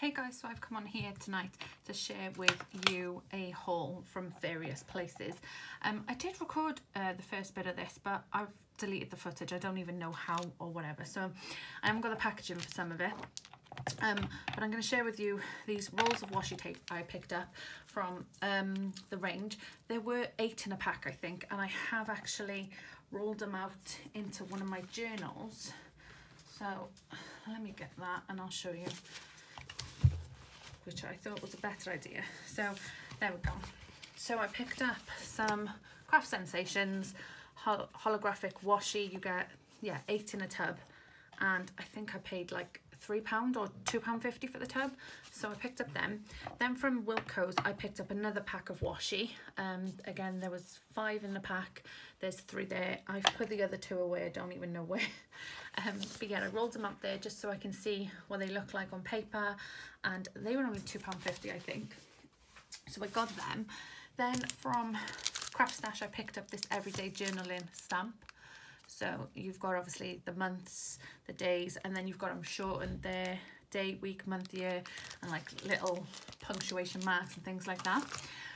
Hey guys, so I've come on here tonight to share with you a haul from various places. Um, I did record uh, the first bit of this, but I've deleted the footage. I don't even know how or whatever. So I haven't got the packaging for some of it. Um, but I'm going to share with you these rolls of washi tape I picked up from um, the range. There were eight in a pack, I think, and I have actually rolled them out into one of my journals. So let me get that and I'll show you which I thought was a better idea. So there we go. So I picked up some Craft Sensations hol holographic washi. You get, yeah, eight in a tub. And I think I paid like three pound or two pound fifty for the tub. So I picked up them. Then from Wilko's I picked up another pack of washi. Um again there was five in the pack. There's three there. I've put the other two away. I don't even know where. Um but yeah I rolled them up there just so I can see what they look like on paper. And they were only two pound fifty I think. So I got them. Then from Craft Stash I picked up this everyday journaling stamp so you've got obviously the months, the days, and then you've got them shortened there, day, week, month, year, and like little punctuation marks and things like that.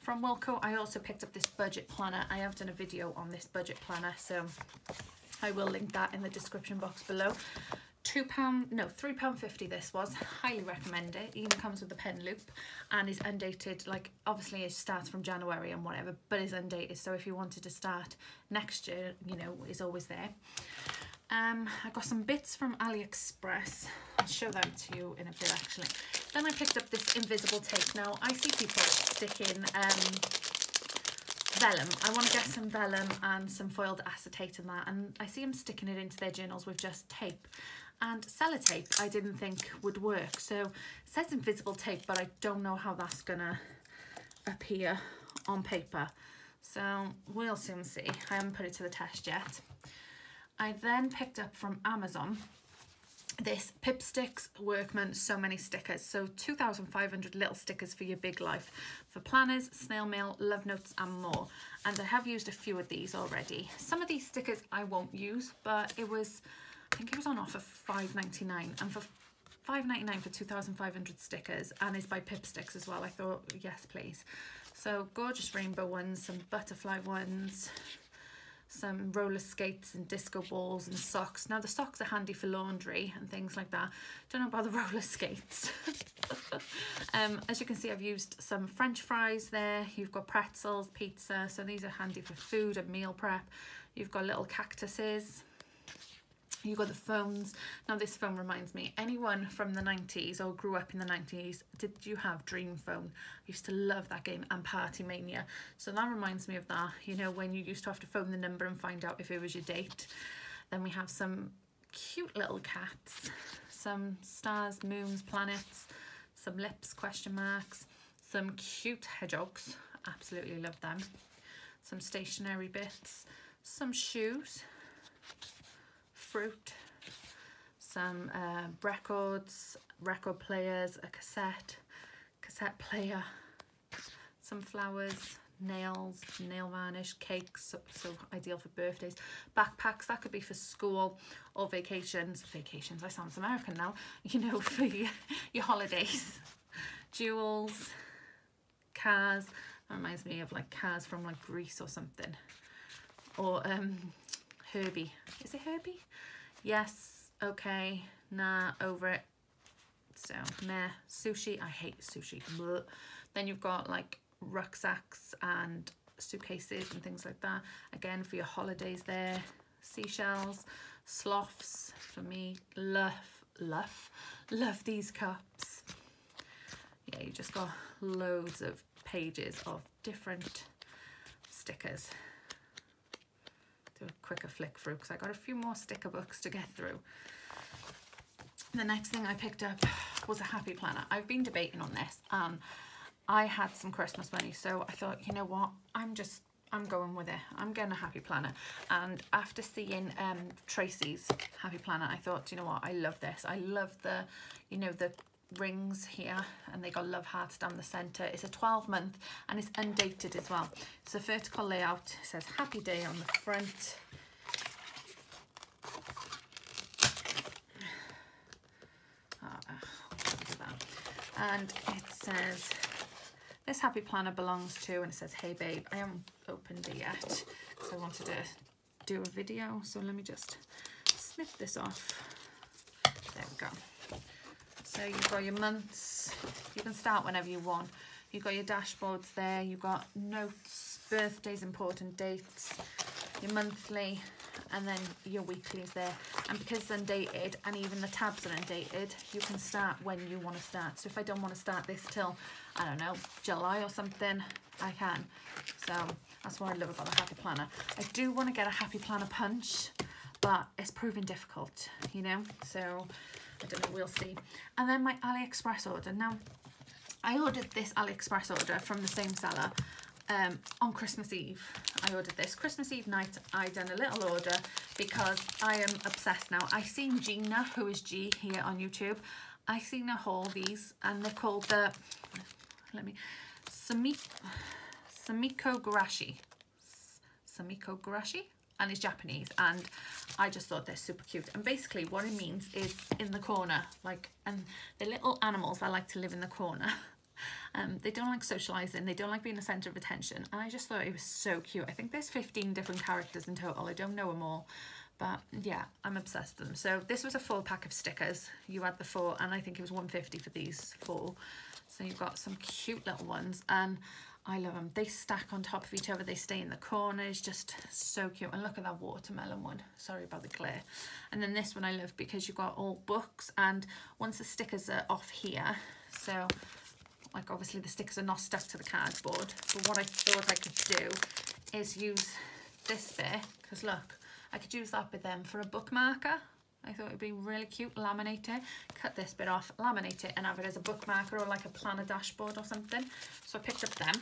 From Wilko, I also picked up this budget planner. I have done a video on this budget planner, so I will link that in the description box below two pound no three pound fifty this was. Highly recommend it. Even comes with a pen loop and is undated like obviously it starts from january and whatever but is undated. So if you wanted to start next year you know is always there. Um i got some bits from aliexpress. I'll show them to you in a bit actually. Then i picked up this invisible tape. Now i see people sticking um vellum. I want to get some vellum and some foiled acetate and that and I see them sticking it into their journals with just tape and sellotape I didn't think would work. So says invisible tape, but I don't know how that's gonna appear on paper. So we'll soon see. I haven't put it to the test yet. I then picked up from Amazon this Pipsticks Workman So Many Stickers. So 2,500 little stickers for your big life. For planners, snail mail, love notes and more. And I have used a few of these already. Some of these stickers I won't use, but it was think it was on offer five ninety nine, and for five ninety nine for 2,500 stickers and is by Pipsticks as well. I thought, yes, please. So gorgeous rainbow ones, some butterfly ones, some roller skates and disco balls and socks. Now the socks are handy for laundry and things like that. Don't know about the roller skates. um, as you can see, I've used some French fries there. You've got pretzels, pizza. So these are handy for food and meal prep. You've got little cactuses you got the phones. Now this phone reminds me, anyone from the 90s or grew up in the 90s, did you have Dream Phone? I used to love that game and Party Mania. So that reminds me of that, you know, when you used to have to phone the number and find out if it was your date. Then we have some cute little cats, some stars, moons, planets, some lips, question marks, some cute hedgehogs, absolutely love them, some stationery bits, some shoes, fruit, some uh, records, record players, a cassette, cassette player, some flowers, nails, nail varnish, cakes, so, so, ideal for birthdays, backpacks, that could be for school or vacations, vacations, I sound American now, you know, for your, your holidays, jewels, cars, that reminds me of like cars from like Greece or something, or um, Herbie, is it Herbie? Yes, okay, nah, over it. So, meh, sushi, I hate sushi. Blech. Then you've got like rucksacks and suitcases and things like that. Again, for your holidays there. Seashells, sloths, for me, love, love, love these cups. Yeah, you just got loads of pages of different stickers do a quicker flick through because I got a few more sticker books to get through. The next thing I picked up was a happy planner. I've been debating on this and I had some Christmas money so I thought you know what I'm just I'm going with it. I'm getting a happy planner. And after seeing um, Tracy's happy planner, I thought, you know what, I love this. I love the, you know, the rings here and they got love hearts down the center it's a 12 month and it's undated as well. It's a vertical layout says happy day on the front. Ah, and it says this happy planner belongs to and it says hey babe I haven't opened it yet so I wanted to do a video. So let me just snip this off. There we go so you've got your months you can start whenever you want. You've got your dashboards there you've got notes birthdays important dates your monthly and then your weekly is there. And because it's undated and even the tabs are undated you can start when you want to start. So if I don't want to start this till I don't know July or something I can. So that's what I love about the Happy Planner. I do want to get a Happy Planner punch but it's proving difficult you know? So I don't know we'll see and then my AliExpress order now I ordered this AliExpress order from the same seller um, on Christmas Eve. I ordered this. Christmas Eve night, I done a little order because I am obsessed now. I seen Gina, who is G here on YouTube. I seen her haul these and they're called the, let me, Sumikko, Gurashi. Sumikko Gurashi and it's Japanese and I just thought they're super cute and basically what it means is in the corner like and the little animals that like to live in the corner Um, they don't like socializing, they don't like being the center of attention. And I just thought it was so cute. I think there's 15 different characters in total. I don't know them all. But yeah, I'm obsessed with them. So this was a full pack of stickers. You had the four and I think it was 150 for these four. So you've got some cute little ones and I love them. They stack on top of each other. They stay in the corners. Just so cute. And look at that watermelon one. Sorry about the glare. And then this one I love because you've got all books and once the stickers are off here, so like obviously the stickers are not stuck to the cardboard but what I thought I could do is use this bit because look I could use that bit then for a bookmarker I thought it'd be really cute laminate it. Cut this bit off laminate it and have it as a bookmarker or like a planner dashboard or something. So I picked up them.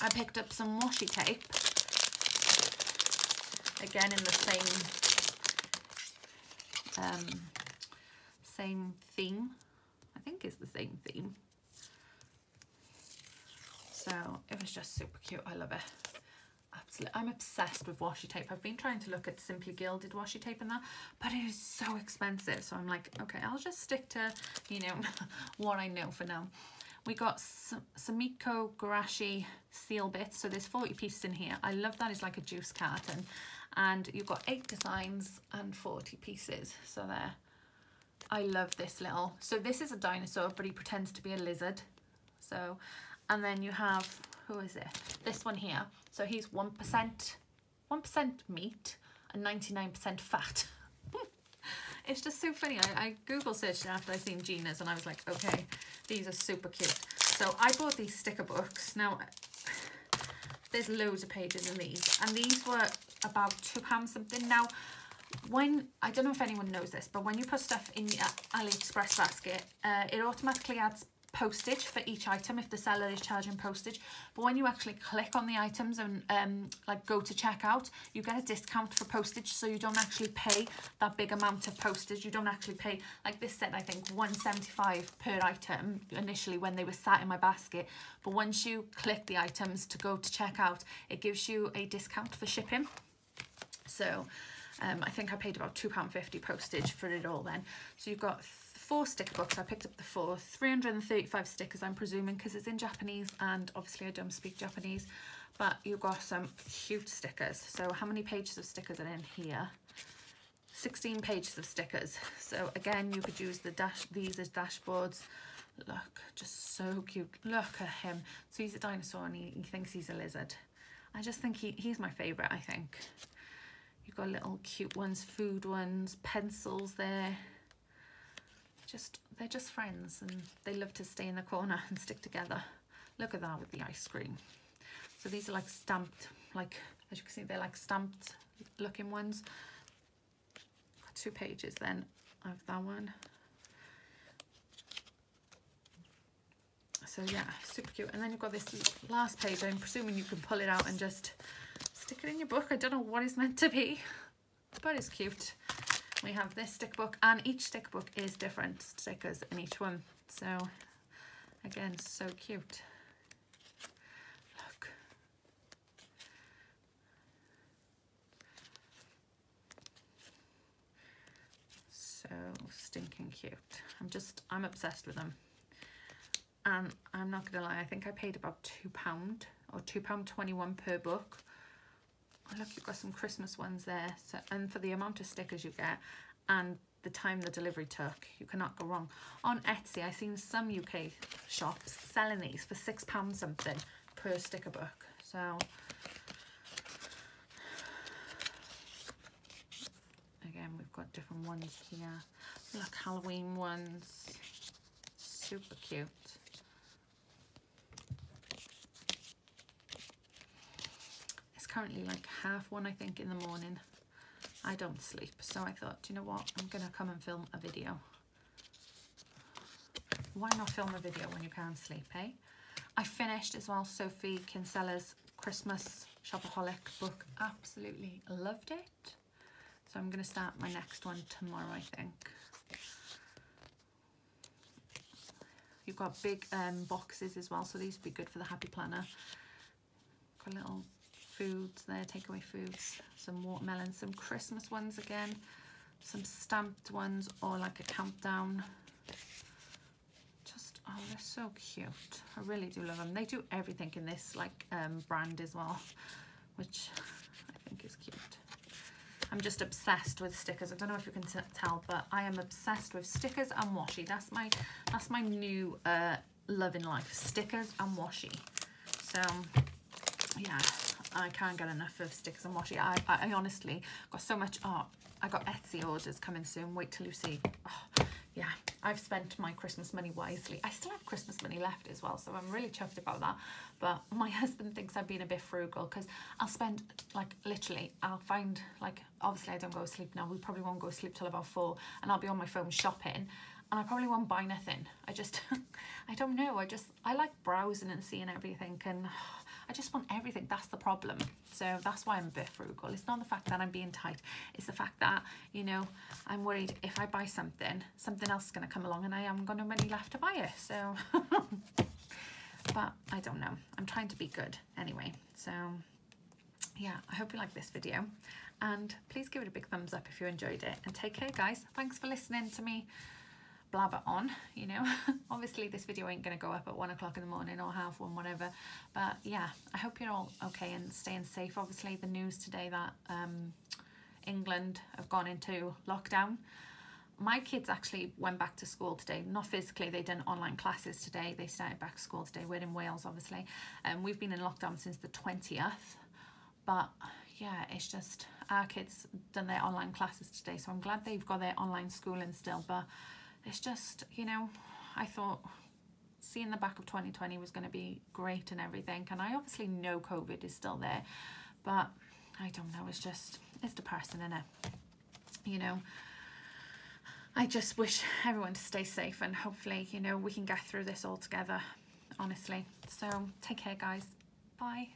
I picked up some washi tape. Again in the same um, same theme. I think it's the same theme. So it was just super cute. I love it. Absolutely. I'm obsessed with washi tape. I've been trying to look at Simply Gilded washi tape and that, but it is so expensive. So I'm like, okay, I'll just stick to, you know, what I know for now. We got Sumikko Gurashi seal bits. So there's 40 pieces in here. I love that. It's like a juice carton. And you've got eight designs and 40 pieces. So there. I love this little. So this is a dinosaur, but he pretends to be a lizard. So and then you have who is it? This one here. So he's 1% 1% meat and 99% fat. It's just so funny. I, I google searched after I seen Gina's and I was like okay these are super cute. So I bought these sticker books. Now there's loads of pages in these and these were about two pounds something. Now when I don't know if anyone knows this but when you put stuff in your AliExpress basket uh, it automatically adds postage for each item if the seller is charging postage. But when you actually click on the items and um, like go to checkout you get a discount for postage so you don't actually pay that big amount of postage. You don't actually pay like this said I think 175 per item initially when they were sat in my basket. But once you click the items to go to checkout it gives you a discount for shipping. So um, I think I paid about £2.50 postage for it all then. So you've got four sticker books. I picked up the four, 335 stickers, I'm presuming, because it's in Japanese and obviously I don't speak Japanese. But you've got some cute stickers. So how many pages of stickers are in here? 16 pages of stickers. So again, you could use the dash these as dashboards. Look, just so cute. Look at him. So he's a dinosaur and he, he thinks he's a lizard. I just think he, he's my favourite, I think. You've got little cute ones, food ones, pencils there just they're just friends and they love to stay in the corner and stick together. Look at that with the ice cream. So these are like stamped like as you can see they're like stamped looking ones. Two pages then of that one. So yeah super cute. And then you've got this last page. I'm presuming you can pull it out and just stick it in your book. I don't know what it's meant to be but it's cute we have this stick book and each stick book is different stickers in each one. So again so cute. Look. So stinking cute. I'm just I'm obsessed with them. And I'm not gonna lie I think I paid about two pound or two pound 21 per book oh, look you've got some Christmas ones there so and for the amount of stickers you get and the time the delivery took you cannot go wrong. On Etsy I've seen some UK shops selling these for six pounds something per sticker book. So again we've got different ones here. Look Halloween ones. Super cute currently like half one I think in the morning. I don't sleep so I thought you know what? I'm gonna come and film a video. Why not film a video when you can't sleep eh? I finished as well Sophie Kinsella's Christmas Shopaholic book. Absolutely loved it. So I'm going to start my next one tomorrow, I think. You've got big um, boxes as well, so these would be good for the Happy Planner. Got a little foods there, takeaway foods, some watermelon, some Christmas ones again, some stamped ones or like a countdown. Just, oh, they're so cute. I really do love them. They do everything in this like um, brand as well, which I think is cute. I'm just obsessed with stickers. I don't know if you can tell, but I am obsessed with stickers and washi. That's my that's my new uh, love in life, stickers and washi. So yeah, I can't get enough of stickers and washi. I, I, I honestly got so much art. I got Etsy orders coming soon. Wait till you see. Oh, yeah, I've spent my Christmas money wisely. I still have Christmas money left as well, so I'm really chuffed about that. But my husband thinks I've been a bit frugal because I'll spend, like, literally, I'll find, like, obviously I don't go to sleep now. We probably won't go to sleep till about four, and I'll be on my phone shopping, and I probably won't buy nothing. I just, I don't know. I just, I like browsing and seeing everything, and oh, I just want everything. That's the problem. So that's why I'm a bit frugal. It's not the fact that I'm being tight. It's the fact that, you know, I'm worried if I buy something, something else is going to come along and I am going to money left to buy it. So, but I don't know. I'm trying to be good anyway. So yeah, I hope you like this video and please give it a big thumbs up if you enjoyed it and take care guys. Thanks for listening to me blabber on you know. Obviously this video ain't gonna go up at one o'clock in the morning or half one whatever. But yeah I hope you're all okay and staying safe. Obviously the news today that um, England have gone into lockdown. My kids actually went back to school today. Not physically they done online classes today. They started back to school today. We're in Wales obviously. And um, we've been in lockdown since the 20th but yeah it's just our kids done their online classes today so I'm glad they've got their online schooling still. But it's just, you know, I thought seeing the back of 2020 was going to be great and everything. And I obviously know COVID is still there, but I don't know. It's just, it's depressing, isn't it? You know, I just wish everyone to stay safe and hopefully, you know, we can get through this all together, honestly. So take care, guys. Bye.